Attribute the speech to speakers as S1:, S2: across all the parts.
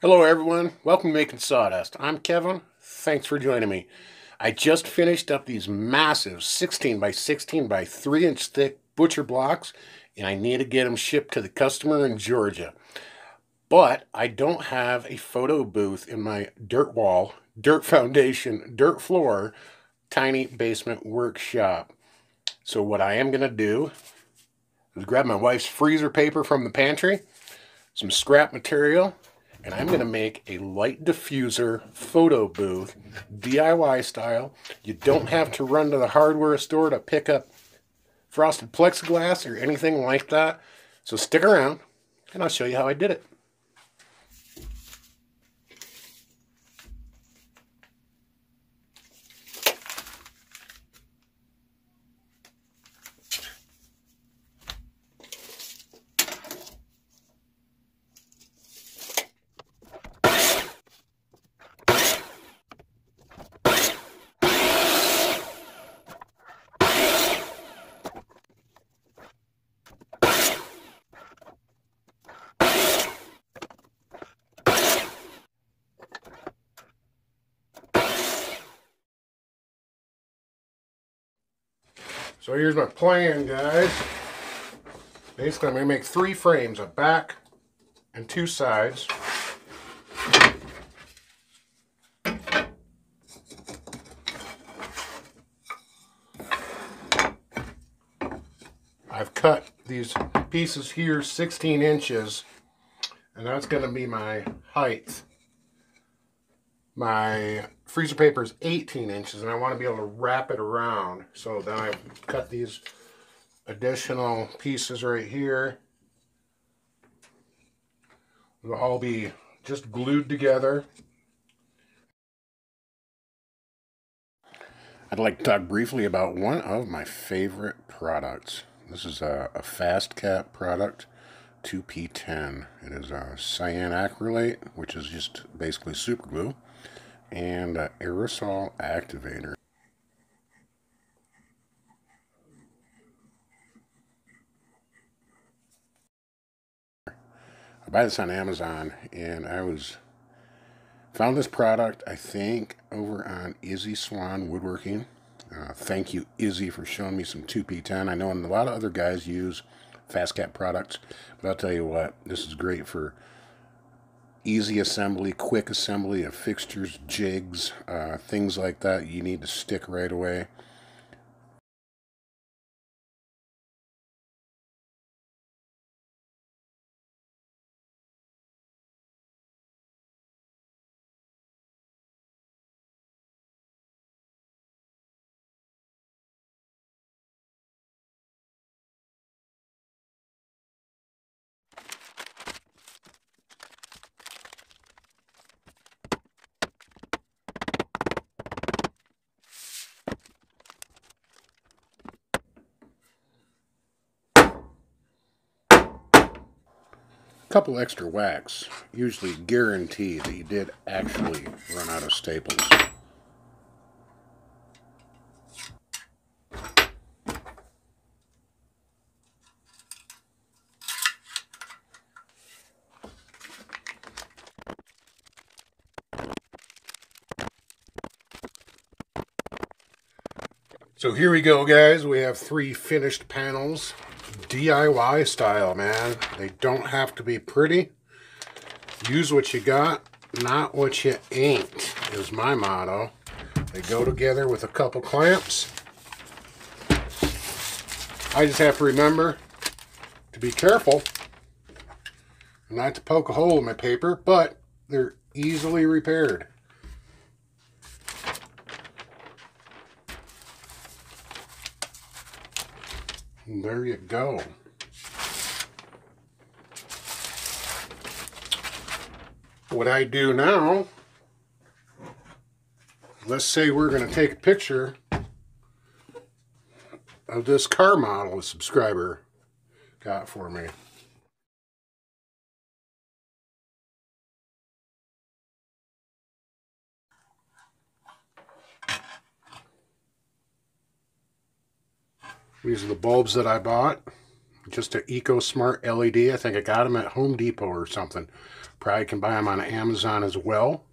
S1: Hello everyone, welcome to Making Sawdust. I'm Kevin, thanks for joining me. I just finished up these massive 16 by 16 by 3 inch thick butcher blocks and I need to get them shipped to the customer in Georgia. But I don't have a photo booth in my dirt wall, dirt foundation, dirt floor, tiny basement workshop. So what I am going to do is grab my wife's freezer paper from the pantry, some scrap material, and I'm going to make a light diffuser photo booth, DIY style. You don't have to run to the hardware store to pick up frosted plexiglass or anything like that. So stick around and I'll show you how I did it. So here's my plan, guys. Basically, I'm going to make three frames, a back and two sides. I've cut these pieces here 16 inches, and that's going to be my height. My freezer paper is 18 inches and I want to be able to wrap it around. So then I cut these additional pieces right here. They'll all be just glued together. I'd like to talk briefly about one of my favorite products. This is a, a FastCap product, 2P10. It is a cyanoacrylate, which is just basically super glue and uh, aerosol activator. I buy this on Amazon and I was found this product I think over on Izzy Swan Woodworking. Uh, thank you Izzy for showing me some 2P10. I know a lot of other guys use FastCap products, but I'll tell you what, this is great for easy assembly, quick assembly of fixtures, jigs, uh, things like that you need to stick right away. Couple extra whacks usually guarantee that you did actually run out of staples. So here we go, guys. We have three finished panels. DIY style, man. They don't have to be pretty. Use what you got, not what you ain't, is my motto. They go together with a couple clamps. I just have to remember to be careful not to poke a hole in my paper, but they're easily repaired. There you go. What I do now, let's say we're going to take a picture of this car model a subscriber got for me. These are the bulbs that I bought. just an EcoSmart LED. I think I got them at Home Depot or something. Probably can buy them on Amazon as well.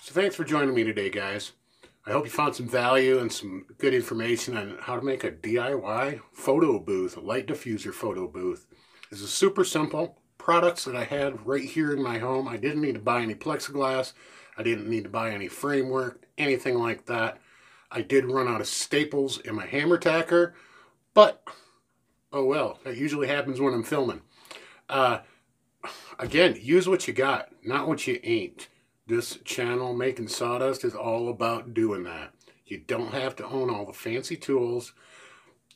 S1: So thanks for joining me today, guys. I hope you found some value and some good information on how to make a DIY photo booth, a light diffuser photo booth. This is super simple. Products that I had right here in my home. I didn't need to buy any plexiglass. I didn't need to buy any framework, anything like that. I did run out of staples in my hammer tacker, but oh well, that usually happens when I'm filming. Uh, again, use what you got, not what you ain't. This channel, Making Sawdust, is all about doing that. You don't have to own all the fancy tools.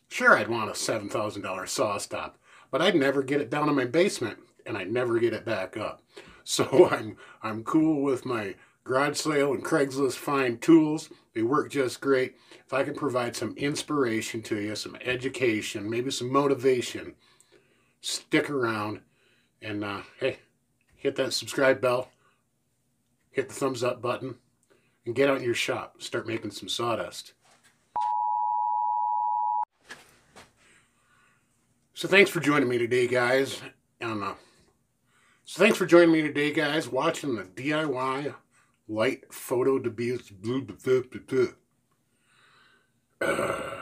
S1: Sure, I'd want a $7,000 SawStop, but I'd never get it down in my basement, and I'd never get it back up. So I'm, I'm cool with my garage sale and Craigslist find tools. They work just great. If I can provide some inspiration to you, some education, maybe some motivation, stick around and uh, hey, hit that subscribe bell hit the thumbs up button, and get out in your shop. Start making some sawdust. So thanks for joining me today, guys. And, uh, so thanks for joining me today, guys, watching the DIY light photo debut. Uh,